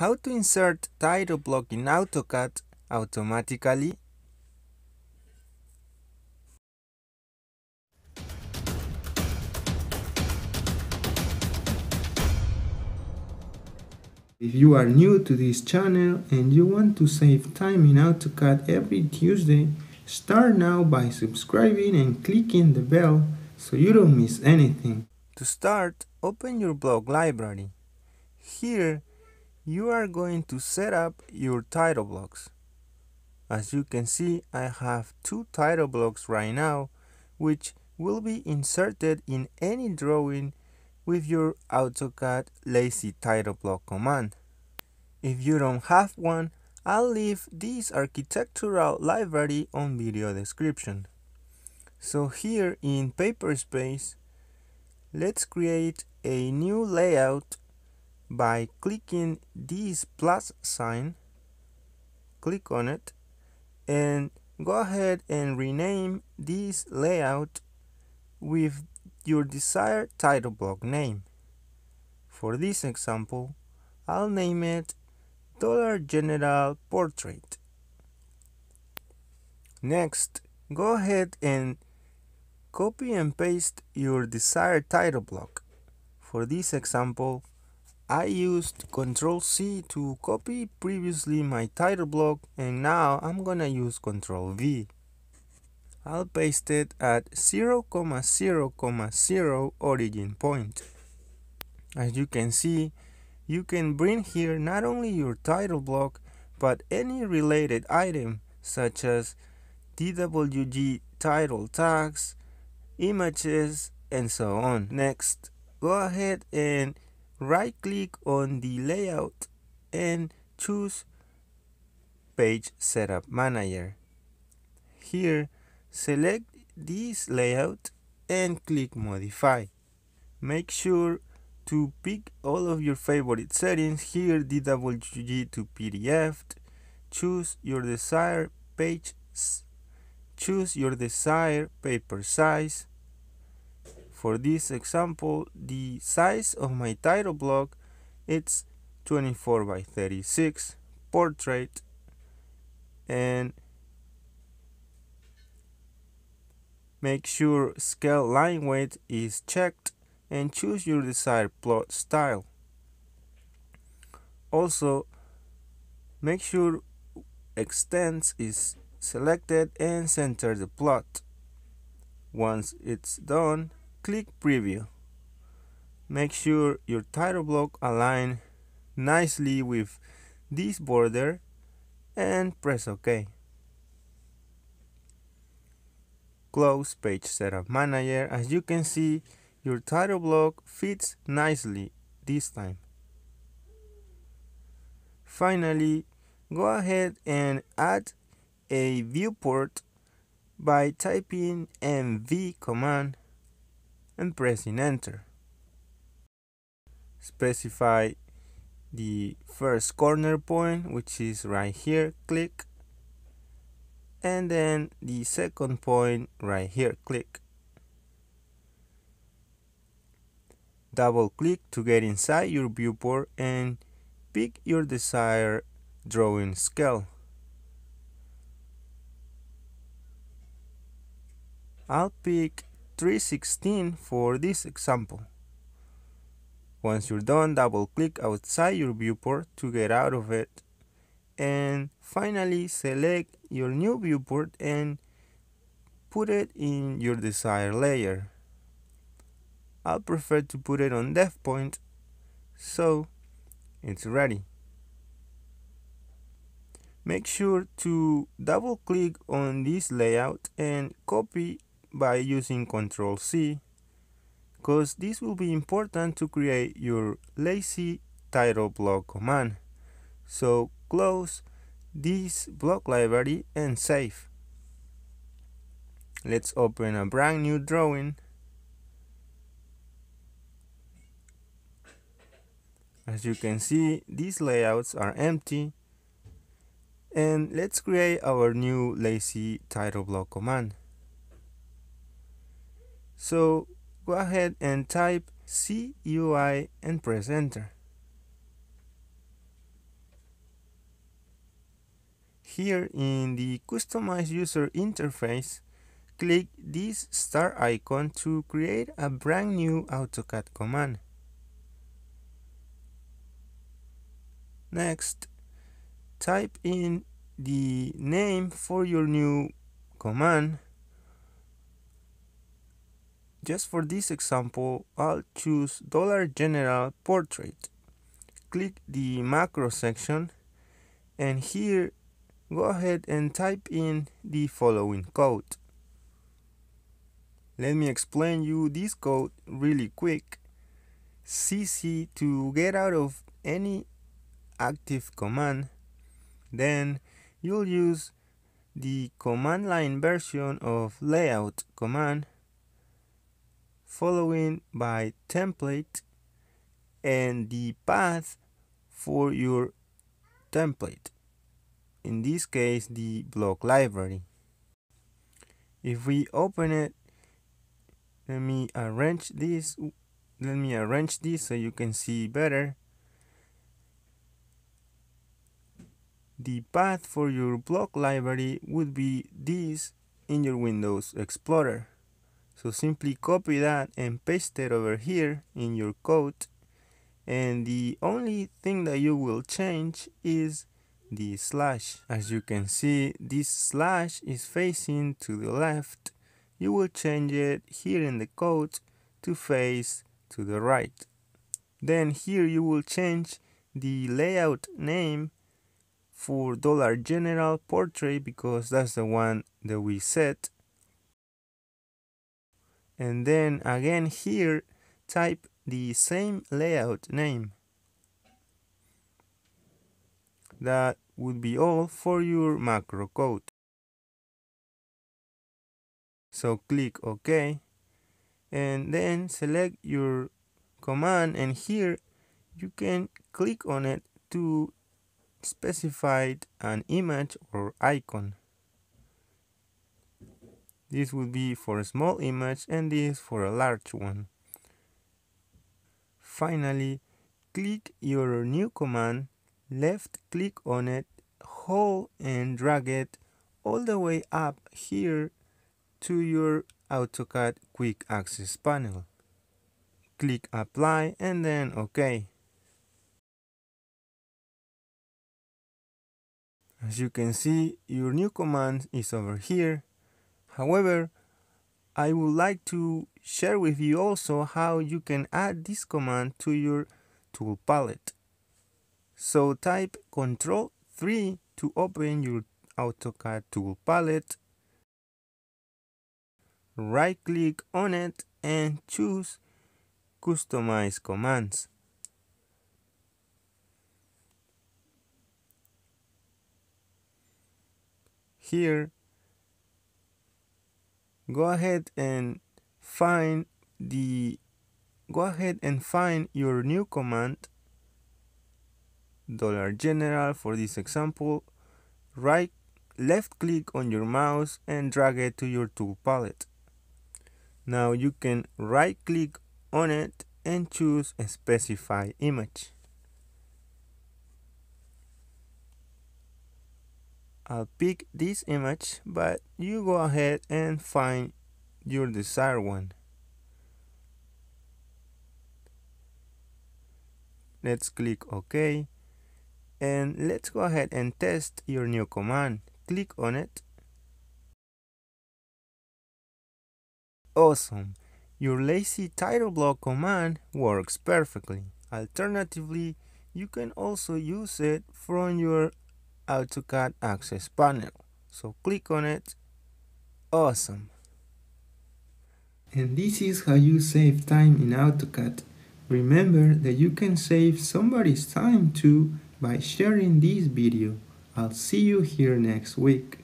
How to insert title block in AutoCAD automatically? If you are new to this channel and you want to save time in AutoCAD every Tuesday, start now by subscribing and clicking the bell so you don't miss anything. To start, open your block library. Here, you are going to set up your title blocks. As you can see, I have two title blocks right now, which will be inserted in any drawing with your AutoCAD lazy title block command. If you don't have one, I'll leave this architectural library on video description. So here in Paperspace, let's create a new layout by clicking this plus sign, click on it, and go ahead and rename this layout with your desired title block name. For this example, I'll name it Dollar General Portrait. Next, go ahead and copy and paste your desired title block. For this example, I used Ctrl C to copy previously my title block and now I'm gonna use Ctrl V. I'll paste it at 0, 0, 0 origin point. As you can see, you can bring here not only your title block, but any related item such as DWG title tags, images, and so on. Next, go ahead and right click on the layout and choose Page Setup Manager. Here, select this layout and click Modify. Make sure to pick all of your favorite settings. Here, DWG to PDF. Choose your desired page. Choose your desired paper size. For this example, the size of my title block it's 24 by 36 portrait and make sure scale line weight is checked and choose your desired plot style. Also, make sure extents is selected and center the plot. Once it's done, click preview. Make sure your title block align nicely with this border and press OK. Close Page Setup Manager. As you can see, your title block fits nicely this time. Finally, go ahead and add a viewport by typing mv command and pressing enter. Specify the first corner point which is right here, click and then the second point right here, click. Double click to get inside your viewport and pick your desired drawing scale. I'll pick 316 for this example. Once you're done, double click outside your viewport to get out of it. And finally, select your new viewport and put it in your desired layer. I'll prefer to put it on Defpoints so it's ready. Make sure to double click on this layout and copy by using Ctrl C because this will be important to create your lazy title block command. So close this block library and save. Let's open a brand new drawing. As you can see, these layouts are empty. And let's create our new lazy title block command. So go ahead and type CUI and press enter. Here in the Customize User Interface, click this star icon to create a brand new AutoCAD command. Next, type in the name for your new command. Just for this example, I'll choose Dollar General Portrait. Click the macro section and here go ahead and type in the following code. Let me explain you this code really quick. CC to get out of any active command. Then you'll use the command line version of layout command following by template and the path for your template. In this case the block library. If we open it let me arrange this let me arrange this so you can see better. The path for your block library would be this in your Windows Explorer so simply copy that and paste it over here in your code and the only thing that you will change is the slash. As you can see, this slash is facing to the left. You will change it here in the code to face to the right. Then here you will change the layout name for Dollar General Portrait because that's the one that we set. And then again here type the same layout name. That would be all for your macro code. So click OK and then select your command and here you can click on it to specify an image or icon. This would be for a small image and this for a large one. Finally, click your new command, left click on it, hold and drag it all the way up here to your AutoCAD Quick Access panel. Click Apply and then OK. As you can see, your new command is over here. However, I would like to share with you also how you can add this command to your tool palette. So type Ctrl 3 to open your AutoCAD tool palette. Right click on it and choose Customize Commands. Here go ahead and find the go ahead and find your new command dollar general for this example. Right left click on your mouse and drag it to your tool palette. Now you can right click on it and choose a specify image I'll pick this image but you go ahead and find your desired one. Let's click OK and let's go ahead and test your new command. Click on it. Awesome. Your lazy title block command works perfectly. Alternatively you can also use it from your AutoCAD Access panel. So click on it. Awesome. And this is how you save time in AutoCAD. Remember that you can save somebody's time too by sharing this video. I'll see you here next week.